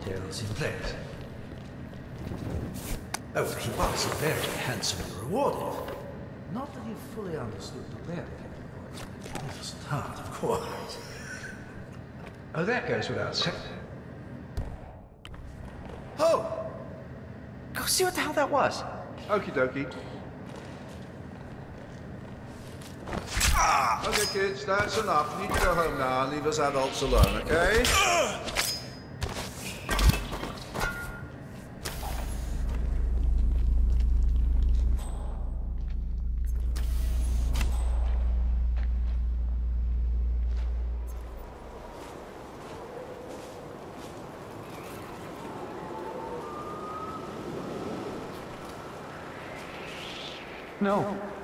details in place. Oh, he was very handsomely rewarded. Not that he fully understood the value of it. He doesn't hard, of course. Oh, that goes without saying. Oh! Go see what the hell that was. Okie dokie. Ah! Okay, kids, that's enough. You need to go home now and leave us adults alone, okay? No.